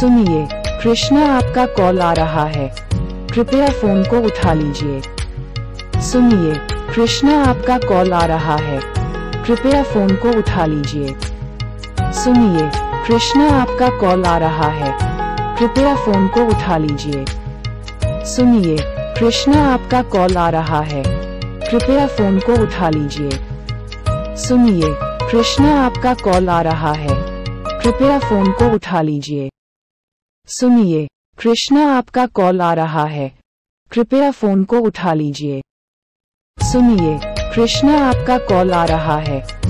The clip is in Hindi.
सुनिए, कृष्णा आपका कॉल आ रहा है। कृपया फ़ोन को उठा लीजिए। सुनिए, कृष्णा आपका कॉल आ रहा है। कृपया फ़ोन को उठा लीजिए। सुनिए, कृष्णा आपका कॉल आ रहा है। कृपया फ़ोन को उठा लीजिए। सुनिए, कृष्णा आपका कॉल आ रहा है। कृपया फ़ोन को उठा लीजिए। सुनिए, कृष्णा आपका कॉल आ रहा है। कृपया फ़ोन को उठा लीजिए। सुनिए, कृष्णा आपका कॉल आ रहा है। कृपया फ़ोन को उठा लीजिए। सुनिए, कृष्णा आपका कॉल आ रहा है।